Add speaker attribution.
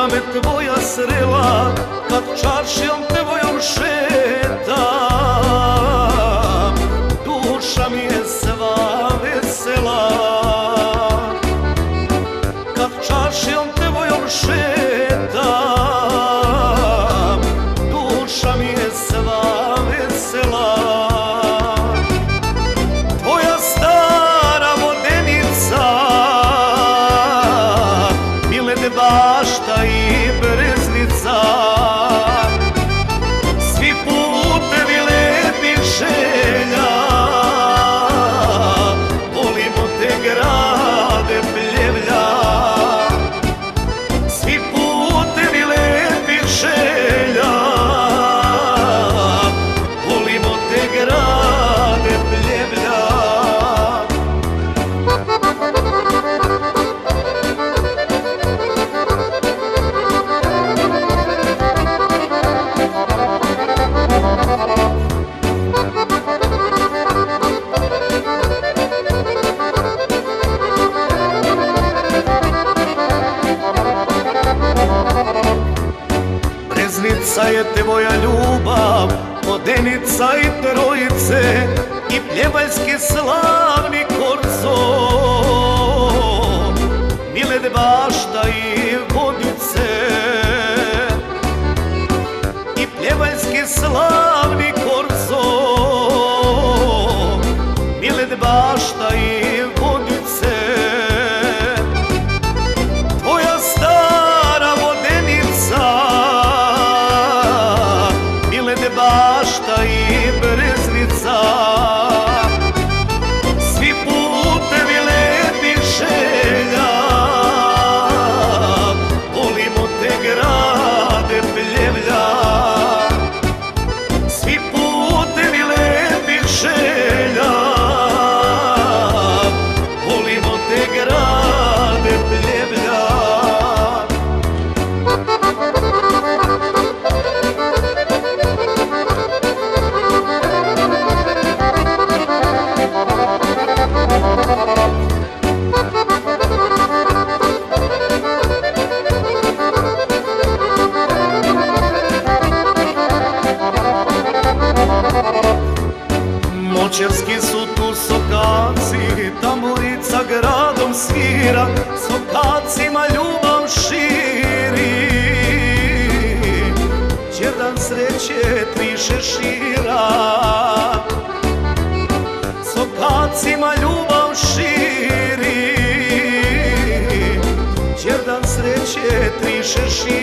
Speaker 1: da me tvoja srela Kad čaršijom tvojom šetam. Preznica je tvoja ljubav, vodenica i trojice I pljevaljski slavni korzo Miled bašta i vodice I pljevaljski slavni bašta i breznica Moćevski su tu sokaci, tamburica gradom svira, sokacima ljubav širi. Đerdan sreće tri šešira, sokacima ljubav širi. Đerdan sreće tri šešira,